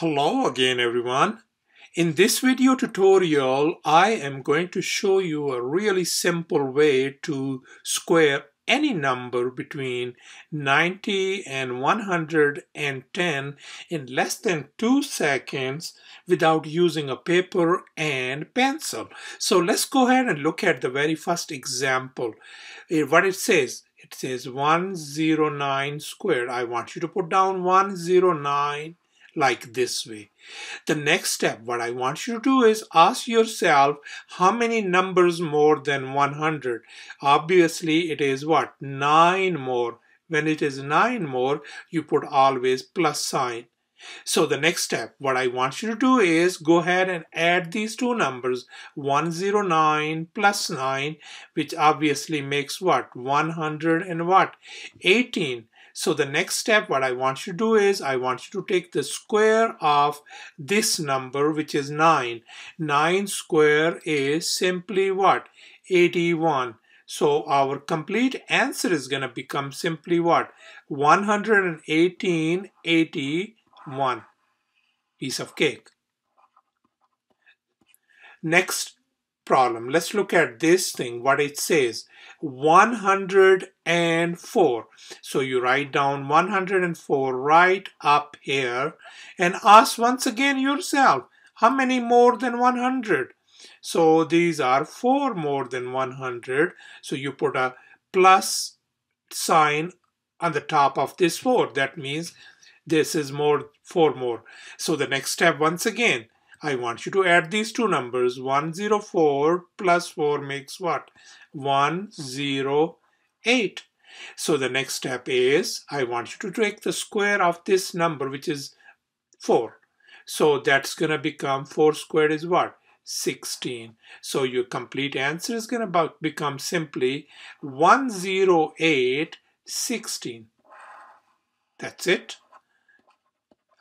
Hello again everyone. In this video tutorial, I am going to show you a really simple way to square any number between 90 and 110 in less than two seconds without using a paper and pencil. So let's go ahead and look at the very first example. Eh, what it says, it says 109 squared. I want you to put down 109 like this way. The next step, what I want you to do is ask yourself how many numbers more than 100. Obviously, it is what? 9 more. When it is 9 more, you put always plus sign. So the next step, what I want you to do is go ahead and add these two numbers, 109 plus 9, which obviously makes what? 100 and what? 18. So the next step, what I want you to do is I want you to take the square of this number, which is 9. 9 square is simply what? 81. So our complete answer is going to become simply what? 118, 81 piece of cake. Next problem. Let's look at this thing, what it says. 104. So you write down 104 right up here and ask once again yourself, how many more than 100? So these are 4 more than 100. So you put a plus sign on the top of this 4. That means this is more 4 more. So the next step once again, I want you to add these two numbers. 104 plus 4 makes what? 108. So the next step is I want you to take the square of this number which is 4. So that's going to become 4 squared is what? 16. So your complete answer is going to become simply 108 16. That's it.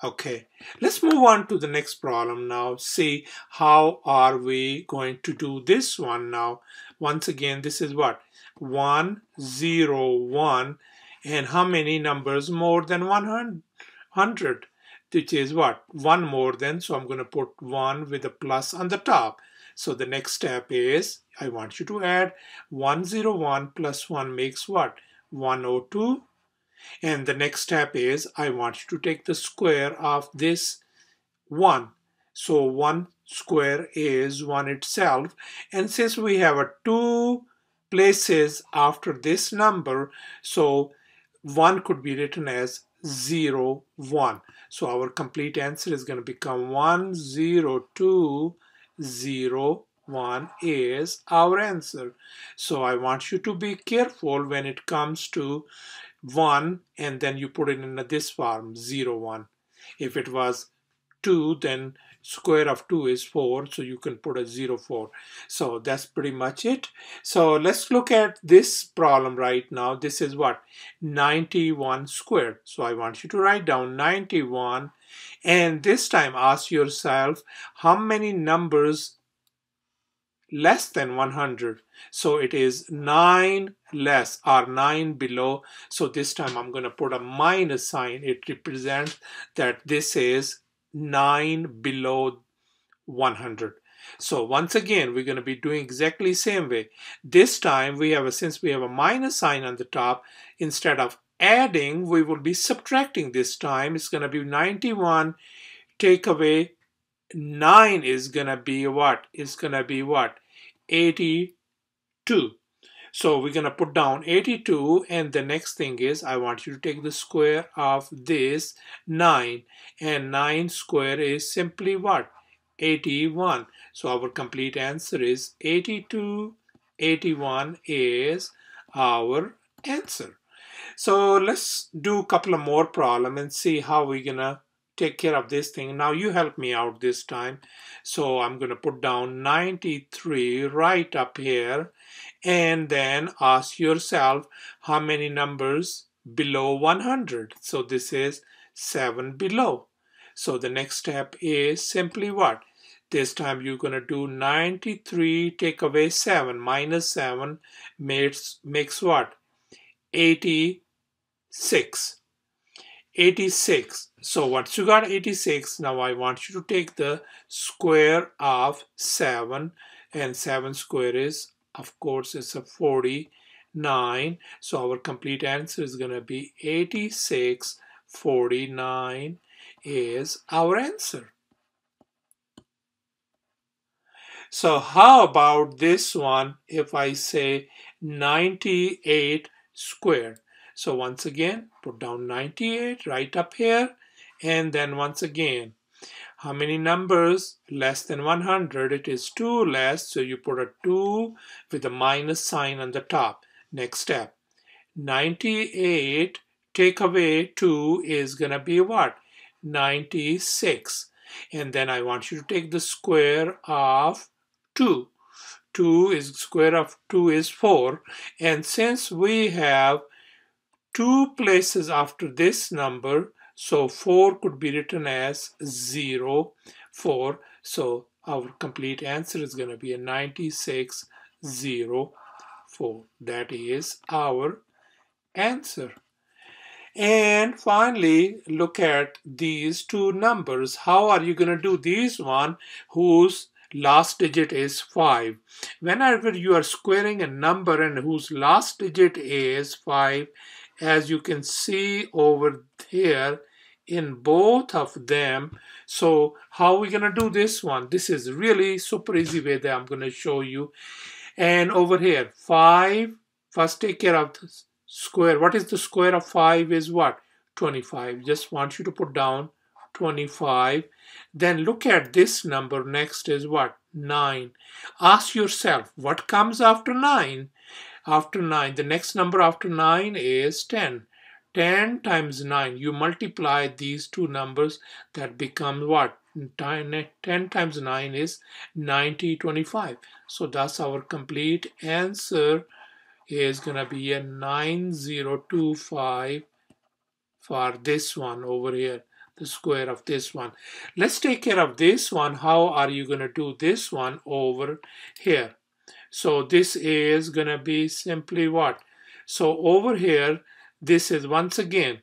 Okay, let's move on to the next problem now. See how are we going to do this one now. Once again, this is what? 1, 0, 1. And how many numbers more than 100? Which is what? 1 more than. So I'm going to put 1 with a plus on the top. So the next step is, I want you to add 101 plus 1 makes what? 102 and the next step is I want you to take the square of this 1. So 1 square is 1 itself. And since we have a two places after this number, so 1 could be written as 0, 1. So our complete answer is going to become 1, 0, 2, 0, 1 is our answer. So I want you to be careful when it comes to 1 and then you put it in this form 0 1 if it was 2 then square of 2 is 4 so you can put a 0 4 so that's pretty much it. So let's look at this problem right now. This is what? 91 squared so I want you to write down 91 and this time ask yourself how many numbers less than 100 so it is 9 less or 9 below. So this time I'm going to put a minus sign. It represents that this is 9 below 100 so once again we're going to be doing exactly same way. This time we have a since we have a minus sign on the top instead of adding we will be subtracting this time. It's going to be 91 take away 9 is gonna be what? Is gonna be what? 82. So we're gonna put down 82 and the next thing is I want you to take the square of this 9 and 9 square is simply what? 81. So our complete answer is 82. 81 is our answer. So let's do a couple of more problem and see how we're gonna take care of this thing. Now you help me out this time. So I'm going to put down 93 right up here and then ask yourself how many numbers below 100. So this is 7 below. So the next step is simply what? This time you're going to do 93 take away 7 minus 7 makes, makes what? 86. 86. So once you got 86, now I want you to take the square of 7 and 7 square is of course it's a 49. So our complete answer is going to be 86 49 is our answer. So how about this one if I say 98 squared? So once again, put down 98 right up here. And then once again, how many numbers less than 100? It is 2 less, so you put a 2 with a minus sign on the top. Next step, 98 take away 2 is going to be what? 96. And then I want you to take the square of 2. 2 is square of 2 is 4. And since we have two places after this number, so 4 could be written as 0, 4. So our complete answer is going to be a 96, 0, 4. That is our answer. And finally, look at these two numbers. How are you going to do these one whose last digit is 5? Whenever you are squaring a number and whose last digit is 5, as you can see over here in both of them. So how are we going to do this one? This is really super easy way that I'm going to show you. And over here, 5, first take care of the square. What is the square of 5 is what? 25. Just want you to put down 25. Then look at this number next is what? 9. Ask yourself, what comes after 9? After 9, the next number after 9 is 10. 10 times 9, you multiply these two numbers, that becomes what? 10, 10 times 9 is 90, 25. So that's our complete answer is going to be a 9025 for this one over here the square of this one let's take care of this one how are you going to do this one over here so this is going to be simply what so over here this is once again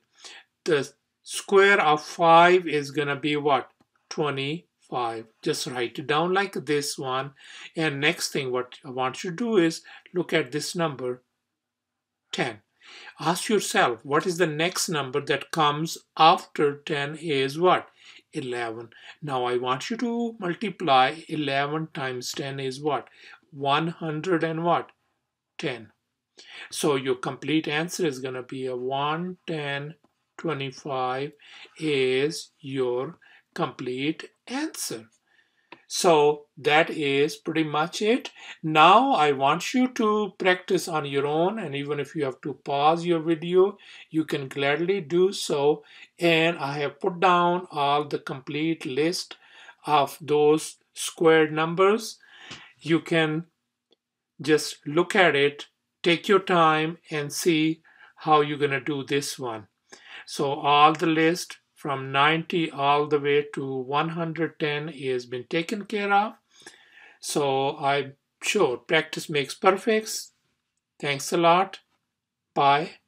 the square of 5 is going to be what 25. Just write it down like this one. And next thing what I want you to do is look at this number 10. Ask yourself what is the next number that comes after 10 is what? 11. Now I want you to multiply 11 times 10 is what? 100 and what? 10. So your complete answer is going to be a 110 25 is your complete answer. So that is pretty much it. Now I want you to practice on your own and even if you have to pause your video, you can gladly do so. And I have put down all the complete list of those squared numbers. You can just look at it, take your time and see how you're going to do this one. So all the list from 90 all the way to 110 is been taken care of. So I'm sure practice makes perfect. Thanks a lot. Bye.